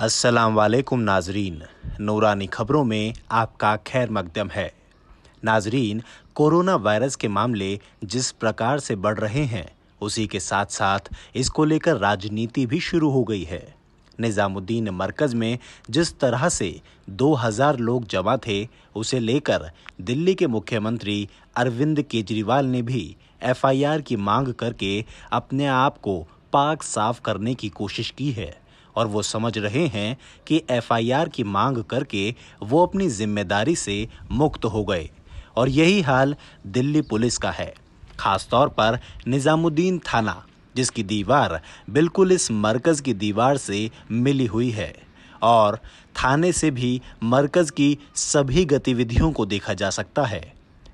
अस्सलाम वालेकुम नाजरीन। नूरानी खबरों में आपका खैर मकदम है। नाजरीन, कोरोना वायरस के मामले जिस प्रकार से बढ़ रहे हैं, उसी के साथ साथ इसको लेकर राजनीति भी शुरू हो गई है। निज़ामुद्दीन मरकज़ में जिस तरह से 2000 लोग जमा थे, उसे लेकर दिल्ली के मुख्यमंत्री अरविंद केजरीवाल ने भी एफआईआर की मांग करके अपने आप को पाक साफ़ करने की कोशिश की है। और वो समझ रहे हैं कि एफआईआर की मांग करके वो अपनी ज़िम्मेदारी से मुक्त हो गए। और यही हाल दिल्ली पुलिस का है। खासतौर पर निज़ामुद्दीन थाना, जिसकी दीवार बिल्कुल इस मरकज़ की दीवार से मिली हुई है। और थाने से भी मरकज़ की सभी गतिविधियों को देखा जा सकता है।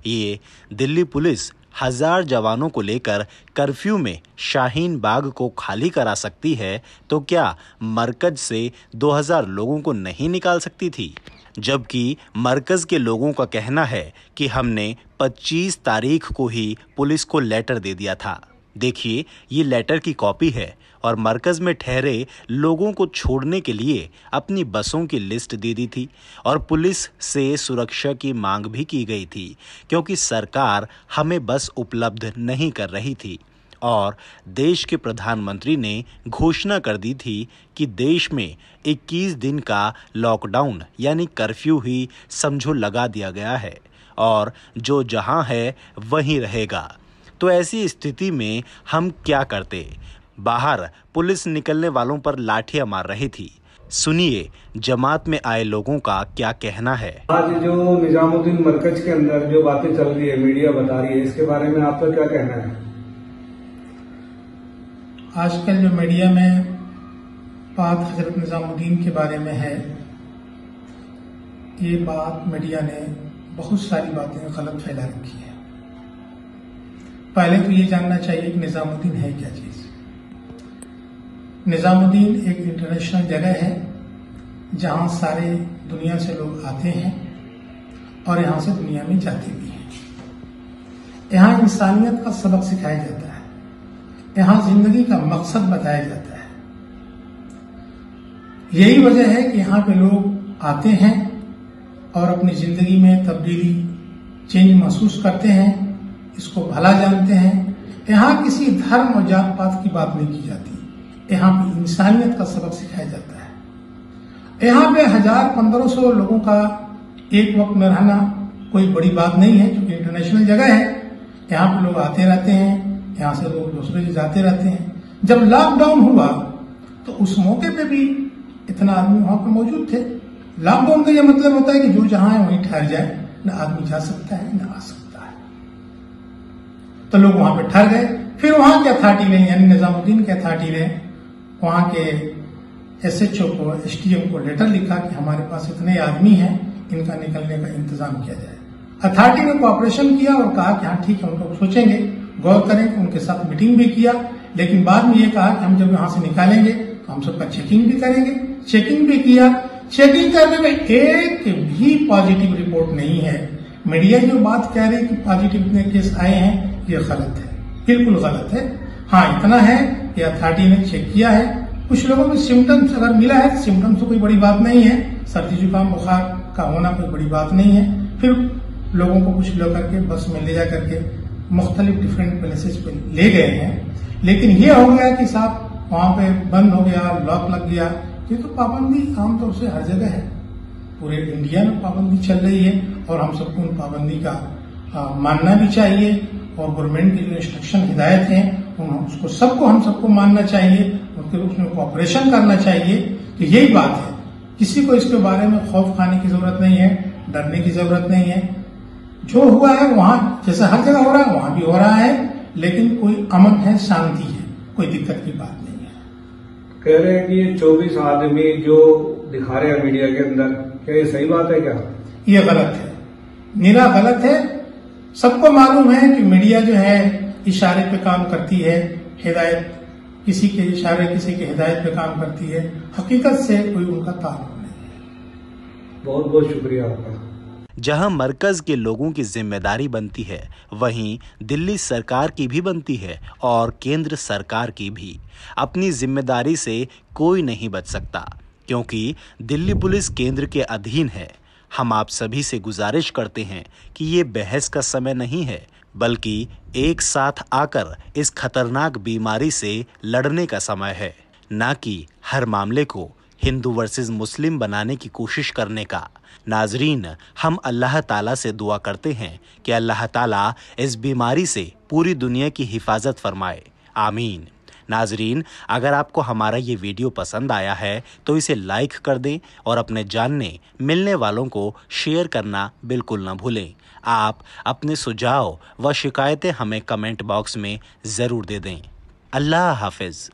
ये दिल्ली पुलिस हज़ार जवानों को लेकर कर्फ्यू में शाहीन बाग को खाली करा सकती है तो क्या मरकज से 2000 लोगों को नहीं निकाल सकती थी? जबकि मरकज के लोगों का कहना है कि हमने 25 तारीख को ही पुलिस को लेटर दे दिया था। देखिए, ये लेटर की कॉपी है और मरकज में ठहरे लोगों को छोड़ने के लिए अपनी बसों की लिस्ट दे दी थी और पुलिस से सुरक्षा की मांग भी की गई थी क्योंकि सरकार हमें बस उपलब्ध नहीं कर रही थी और देश के प्रधानमंत्री ने घोषणा कर दी थी कि देश में 21 दिन का लॉकडाउन यानी कर्फ्यू ही समझो लगा दिया गया है और जो जहाँ है वहीं रहेगा। तो ऐसी स्थिति में हम क्या करते? बाहर पुलिस निकलने वालों पर लाठियाँ मार रही थी। सुनिए जमात में आए लोगों का क्या कहना है? आज जो निजामुद्दीन मरकज के अंदर जो बातें चल रही है मीडिया बता रही है इसके बारे में आपका क्या कहना है? आजकल जो मीडिया में बात हज़रत निजामुद्दीन के बारे में है ये बात मीडिया ने बहुत सारी बातें गलत फैला रखी है। पहले तो ये जानना चाहिए कि निजामुद्दीन है क्या चीज़। निजामुद्दीन एक इंटरनेशनल जगह है, जहाँ सारे दुनिया से लोग आते हैं और यहाँ से दुनिया में जाते भी हैं। यहाँ इंसानियत का सबक सिखाया जाता है। यहाँ ज़िंदगी का मकसद बताया जाता है। यही वजह है कि यहाँ पे लोग आते हैं और अपनी ज़िंदगी में तब्दीली, चेंज महसूस करते हैं इसको भला जानते हैं। यहाँ किसी धर्म और जात पात की बात नहीं की जाती। यहाँ पे इंसानियत का सबक सिखाया जाता है। यहाँ पे हज़ार पंद्रह सौ लोगों का एक वक्त में रहना कोई बड़ी बात नहीं है, क्योंकि इंटरनेशनल जगह है। यहाँ पे लोग आते रहते हैं, यहाँ से लोग दूसरे से जाते रहते हैं। जब लॉकडाउन हुआ तो उस मौके पे भी इतना आदमी वहाँ पे मौजूद थे। लॉकडाउन का यह मतलब होता है कि जो जहाँ है वहीं ठहर जाए, न आदमी जा सकता है, ना आ सकता है। तो लोग वहाँ पे ठहर गए। फिर वहाँ की अथॉरिटी ने, यानी निजामुद्दीन की अथॉरिटी ने, वहाँ के एसएचओ को एसटीएम को लेटर लिखा कि हमारे पास इतने आदमी हैं, इनका निकलने का इंतज़ाम किया जाए। अथॉरिटी ने कोऑपरेशन किया और कहा कि हाँ ठीक है हम लोग सोचेंगे, गौर करेंगे उनके साथ मीटिंग भी किया, लेकिन बाद में ये कहा कि हम जब यहाँ से निकालेंगे तो हम सबका चेकिंग भी करेंगे। चेकिंग भी किया। चेकिंग करने में एक भी पॉजिटिव रिपोर्ट नहीं है। मीडिया जो बात कह रही है कि पॉजिटिव इतने केस आए हैं ये गलत है। बिल्कुल गलत है। हाँ इतना है कि अथॉरिटी ने चेक किया है। कुछ लोगों में सिम्टम्स अगर मिला है सिम्टम्स तो कोई बड़ी बात नहीं है। सर्दी जुकाम बुखार का होना कोई बड़ी बात नहीं है। फिर लोगों को कुछ लोग करके बस में ले जा करके मुख्तलिफ़ डिफरेंट प्लेसेस पे ले गए हैं। लेकिन ये हो गया कि साहब वहाँ पे बंद हो गया लॉक लग गया। ये तो पाबंदी आमतौर से हर जगह है। पूरे इंडिया में पाबंदी चल रही है और हम सबको उन पाबंदी का आ, मानना भी चाहिए। और गवर्नमेंट की जो इंस्ट्रक्शन हिदायत है उसको सबको हम सबको मानना चाहिए उनके उसमें कॉपरेशन करना चाहिए। तो यही बात है। किसी को इसके बारे में खौफ खाने की ज़रूरत नहीं है डरने की ज़रूरत नहीं है। जो हुआ है वहाँ जैसे हर जगह हो रहा है वहाँ भी हो रहा है लेकिन कोई अमन है शांति है कोई दिक्कत की बात नहीं है। कह रहे हैं कि ये चौबीस आदमी जो दिखा रहे हैं मीडिया के अंदर क्या ये सही बात है क्या? ये गलत है। मेरा गलत है सबको मालूम है कि मीडिया जो है इशारे पे काम करती है हिदायत किसी के इशारे किसी के हिदायत पे काम करती है। हकीकत से कोई उनका ताल्लुक नहीं है। बहुत बहुत शुक्रिया आपका। जहाँ मरकज के लोगों की ज़िम्मेदारी बनती है वहीं दिल्ली सरकार की भी बनती है और केंद्र सरकार की भी। अपनी ज़िम्मेदारी से कोई नहीं बच सकता क्योंकि दिल्ली पुलिस केंद्र के अधीन है। हम आप सभी से गुजारिश करते हैं कि ये बहस का समय नहीं है, बल्कि एक साथ आकर इस खतरनाक बीमारी से लड़ने का समय है। ना कि हर मामले को हिंदू वर्सेस मुस्लिम बनाने की कोशिश करने का। नाजरीन, हम अल्लाह ताला से दुआ करते हैं कि अल्लाह ताला इस बीमारी से पूरी दुनिया की हिफाजत फरमाए। आमीन। नाजरीन, अगर आपको हमारा ये वीडियो पसंद आया है तो इसे लाइक कर दें और अपने जानने, मिलने वालों को शेयर करना बिल्कुल न भूलें। आप अपने सुझाव व शिकायतें हमें कमेंट बॉक्स में ज़रूर दे दें। अल्लाह हाफिज़।